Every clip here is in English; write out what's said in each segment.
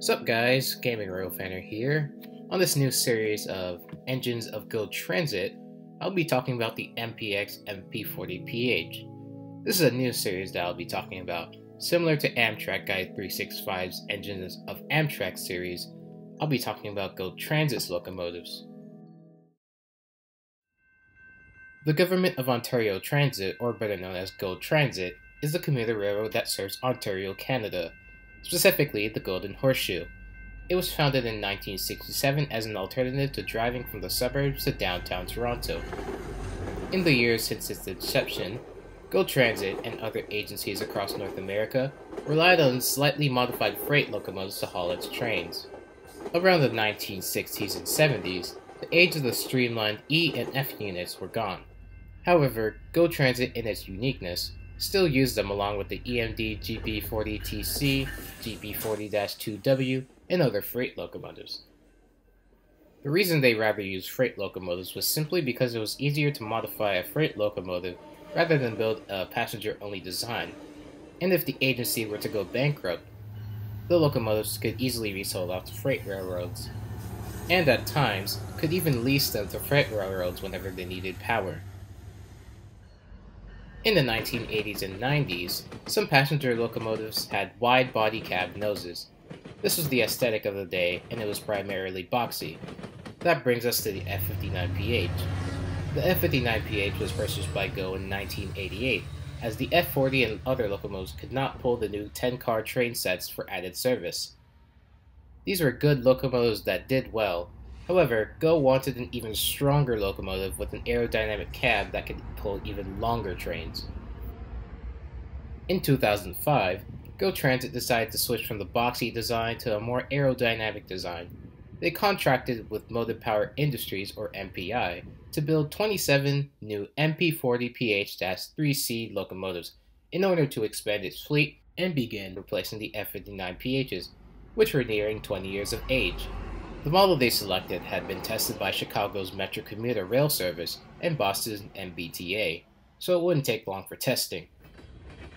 Sup guys, Gaming Railfanner here. On this new series of Engines of Go Transit, I'll be talking about the MPX MP40PH. This is a new series that I'll be talking about. Similar to Amtrak Guide 365's Engines of Amtrak series, I'll be talking about Go Transit's locomotives. The Government of Ontario Transit, or better known as Go Transit, is the commuter railroad that serves Ontario, Canada, specifically the Golden Horseshoe. It was founded in 1967 as an alternative to driving from the suburbs to downtown Toronto. In the years since its inception, Go Transit and other agencies across North America relied on slightly modified freight locomotives to haul its trains. Around the 1960s and 70s, the age of the streamlined E and F units were gone. However, Go Transit in its uniqueness still used them along with the EMD GP40TC, GP40-2W, and other freight locomotives. The reason they rather used freight locomotives was simply because it was easier to modify a freight locomotive rather than build a passenger-only design, and if the agency were to go bankrupt, the locomotives could easily be sold off to freight railroads, and at times could even lease them to freight railroads whenever they needed power. In the 1980s and 90s, some passenger locomotives had wide body cab noses. This was the aesthetic of the day, and it was primarily boxy. That brings us to the F59PH. The F59PH was purchased by GO in 1988, as the F40 and other locomotives could not pull the new 10-car train sets for added service. These were good locomotives that did well, However, Go wanted an even stronger locomotive with an aerodynamic cab that could pull even longer trains. In 2005, Go Transit decided to switch from the boxy design to a more aerodynamic design. They contracted with Motive Power Industries, or MPI, to build 27 new MP40PH-3C locomotives in order to expand its fleet and begin replacing the F59PHs, which were nearing 20 years of age. The model they selected had been tested by Chicago's Metra Commuter Rail Service and Boston's MBTA, so it wouldn't take long for testing.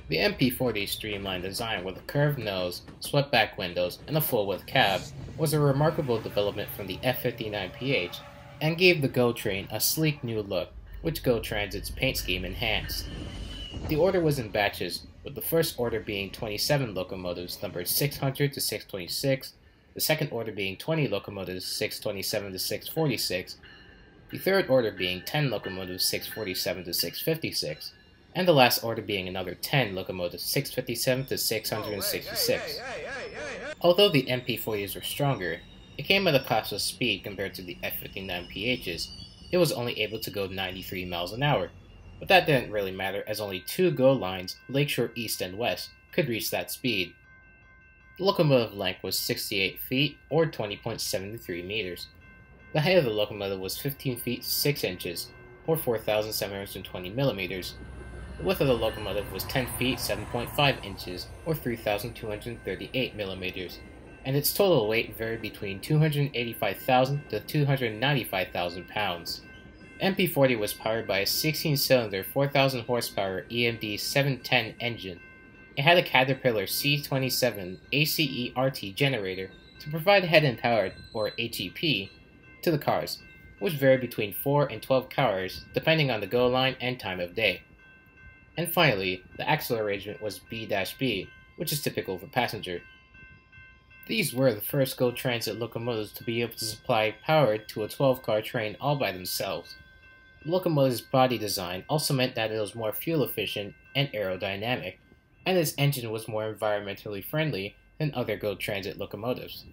The MP40 streamlined design with a curved nose, swept-back windows, and a full-width cab was a remarkable development from the F59PH and gave the GO train a sleek new look, which GO Transit's paint scheme enhanced. The order was in batches, with the first order being 27 locomotives numbered 600 to 626, the second order being 20 locomotives 627 to 646, the third order being 10 locomotives 647 to 656, and the last order being another 10 locomotives 657 to 666. Although the MP40s were stronger, it came at a cost of speed compared to the F59PHs. It was only able to go 93 miles an hour, but that didn't really matter as only two GO lines, Lakeshore East and West, could reach that speed. The locomotive length was 68 feet, or 20.73 meters. The height of the locomotive was 15 feet 6 inches, or 4,720 millimeters. The width of the locomotive was 10 feet 7.5 inches, or 3,238 millimeters, and its total weight varied between 285,000 to 295,000 pounds. MP40 was powered by a 16-cylinder 4,000 horsepower EMD 710 engine it had a Caterpillar C27 ACERT generator to provide head-end power, or HEP, to the cars, which varied between 4 and 12 cars depending on the go line and time of day. And finally, the axle arrangement was B-B, which is typical for passenger. These were the first GO Transit locomotives to be able to supply power to a 12-car train all by themselves. The locomotive's body design also meant that it was more fuel efficient and aerodynamic, and its engine was more environmentally friendly than other GO Transit locomotives.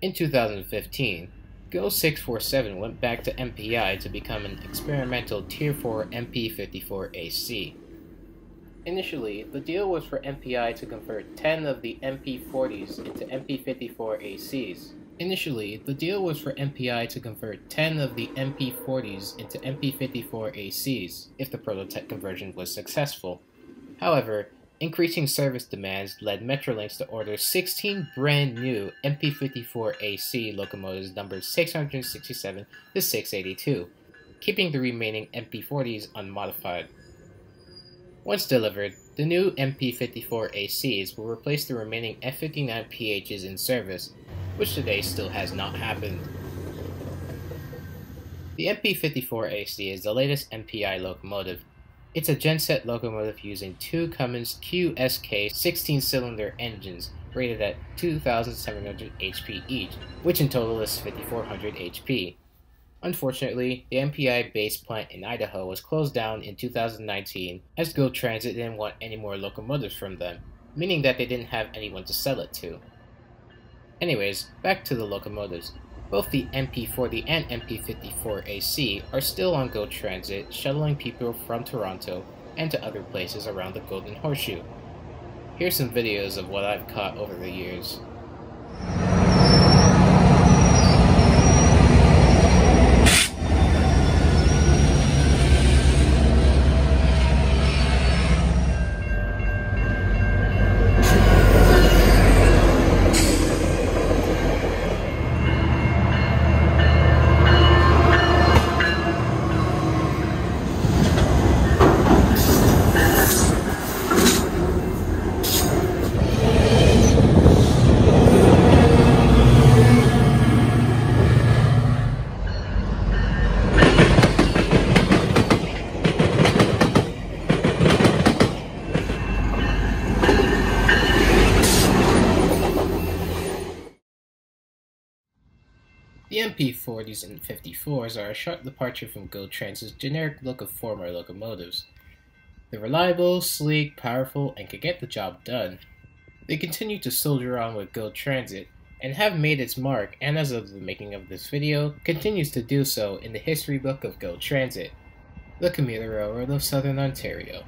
In 2015, GO 647 went back to MPI to become an experimental Tier 4 MP54AC. Initially, the deal was for MPI to convert 10 of the MP40s into MP54ACs. Initially, the deal was for MPI to convert 10 of the MP40s into MP54ACs if the prototype conversion was successful. However, Increasing service demands led Metrolinx to order 16 brand new MP54AC locomotives numbered 667 to 682, keeping the remaining MP40s unmodified. Once delivered, the new MP54ACs will replace the remaining F59PHs in service, which today still has not happened. The MP54AC is the latest MPI locomotive. It's a genset locomotive using two Cummins QSK 16-cylinder engines rated at 2,700 HP each, which in total is 5,400 HP. Unfortunately, the MPI base plant in Idaho was closed down in 2019 as Go Transit didn't want any more locomotives from them, meaning that they didn't have anyone to sell it to. Anyways, back to the locomotives. Both the MP40 and MP54AC are still on Go Transit, shuttling people from Toronto and to other places around the Golden Horseshoe. Here's some videos of what I've caught over the years. The MP40s and 54s are a sharp departure from Go Transit's generic look of former locomotives. They're reliable, sleek, powerful, and can get the job done. They continue to soldier on with Go Transit, and have made its mark, and as of the making of this video, continues to do so in the history book of Go Transit, the commuter railroad of southern Ontario.